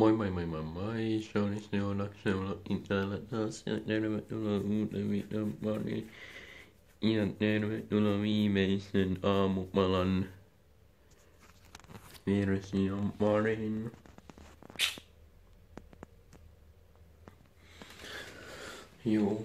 Moi moi moi moi moi, seula seula täällä taas ja tervetuloa uuteen videon pariin. Ja tervetuloa viimeisen aamupalan version pariin. Joo.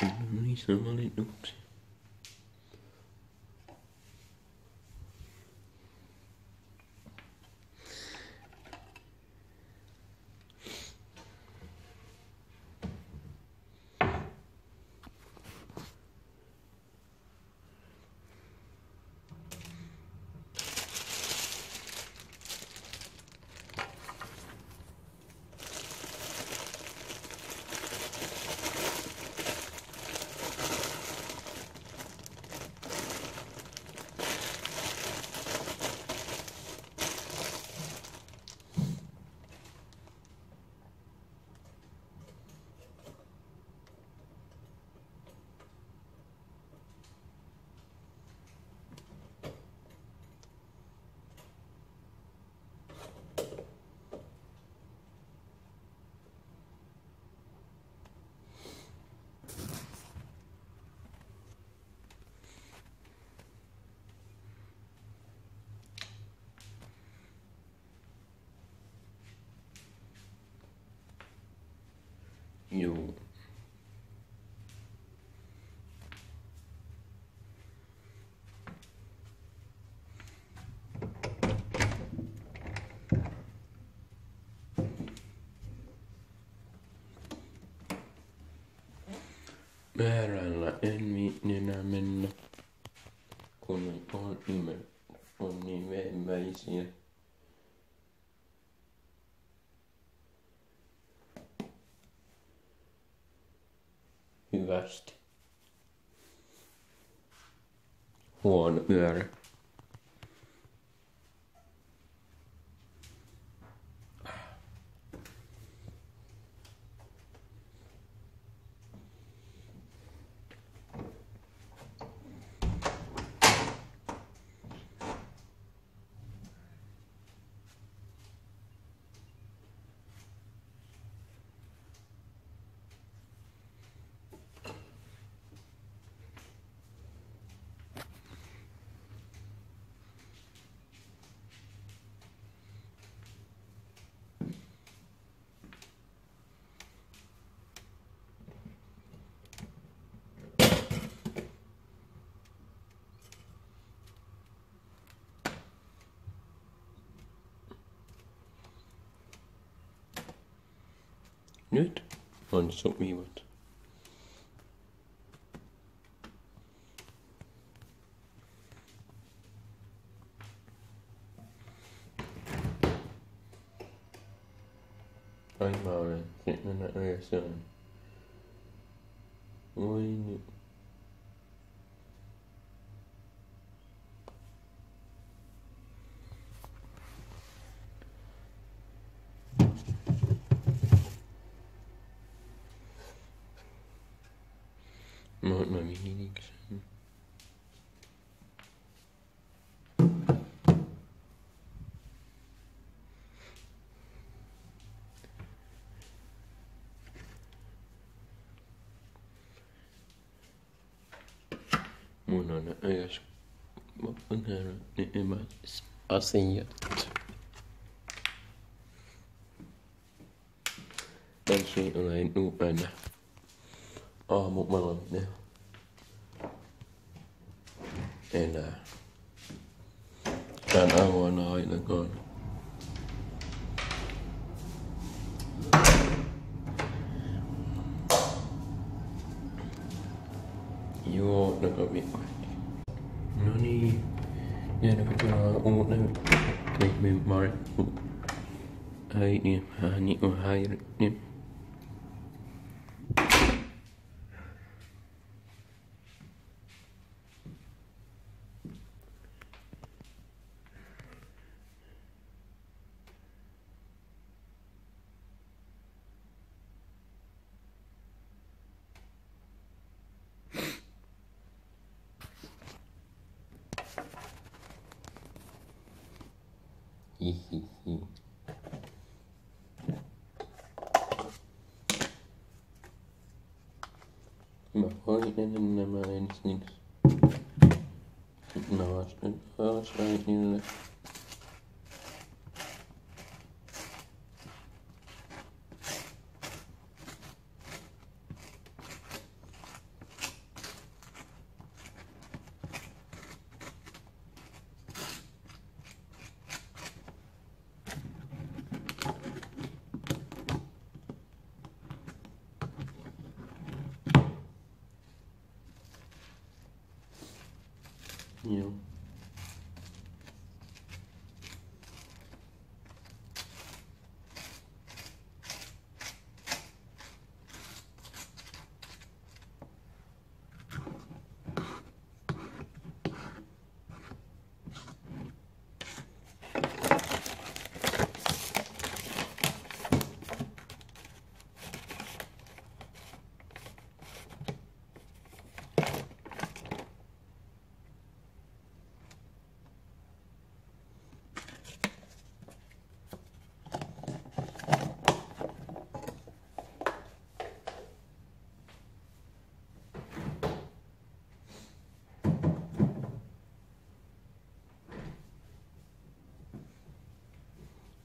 Only someone it. Juu. Määrällä en enää mennä, kun on, nimen, on niin veemäisiä. Hyvästi. Huono pyörä. Niet? on so is ook niet wat. Einmal, sieht man das Mountain Meaning. Mun on ägäs vapaana, niin en mä asiat. Ensin olen upeana uh, McMillan, now. And uh, an hour and I ain't no gone. Joo, no toimi. No niin. Ja ne pitää uut ne. Niin, mä Ei I need to on häirinyt. Hihihi. Mal vorstellen, wenn man eins nichts. Na, was denn? Was eigentlich? you know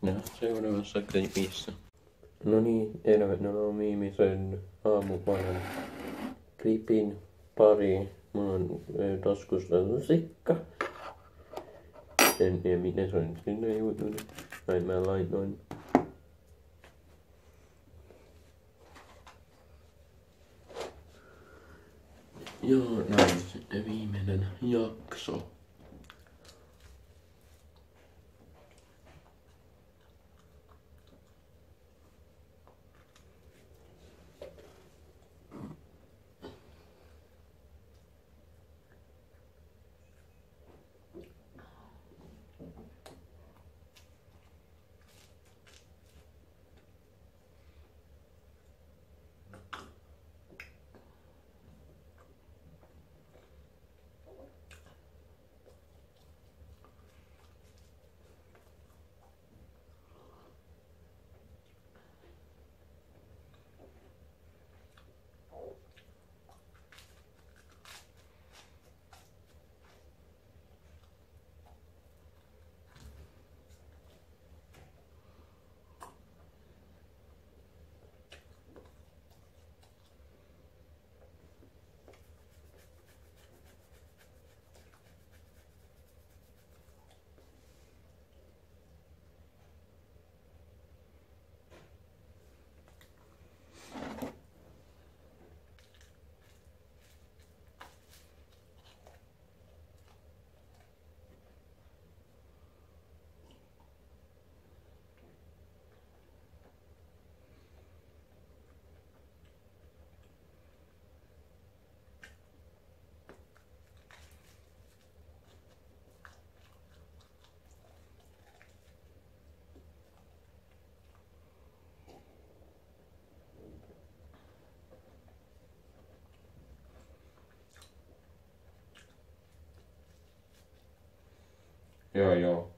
Ja seuraavassa klipissä. No niin, tervetuloa viimeisen aamupalan klipin pari. Mulla on ö, taskussa lusikka. En tiedä miten se on sinne juutunut. Näin mä laitoin. Joo, näin sitten viimeinen jakso. 有有。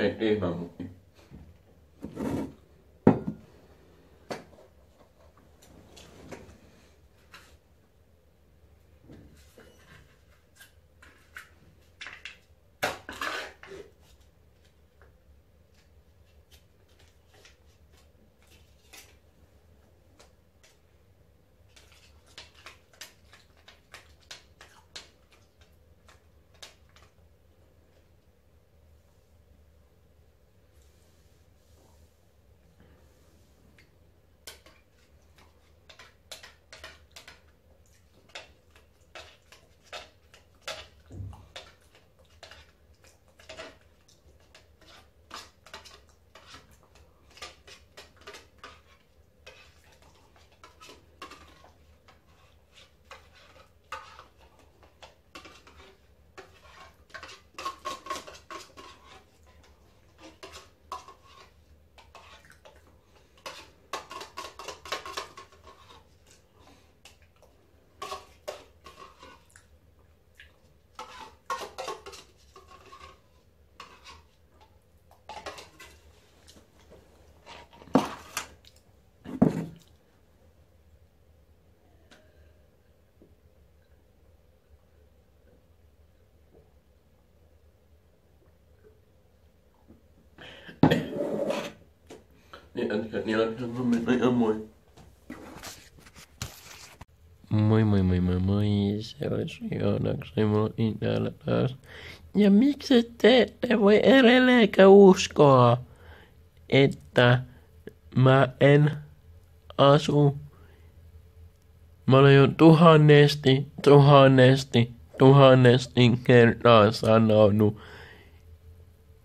خیلی ممنون moi. Moi moi moi moi moi, se olisi Joonaksi, mulla on täällä taas. Ja miksi te ette voi edelleenkään uskoa, että mä en asu. Mä olen jo tuhannesti, tuhannesti, tuhannesti kertaa sanonut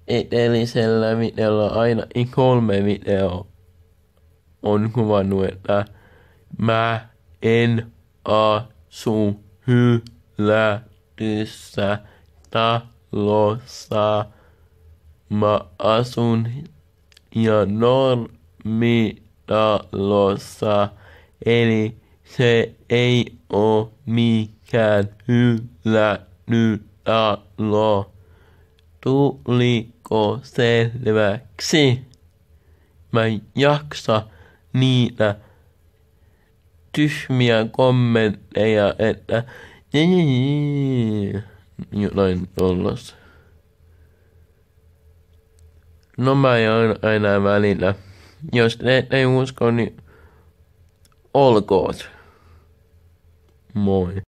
edellisellä videolla aina kolme video on kuvannut, että mä en asu hylätyssä talossa. Mä asun ja normitalossa, eli se ei oo mikään hylätty talo. Tuliko selväksi? Mä en jaksa niitä tyhmiä kommentteja, että jotain tollasta. No mä en aina välillä. Jos te ei usko, niin olkoot. Moi.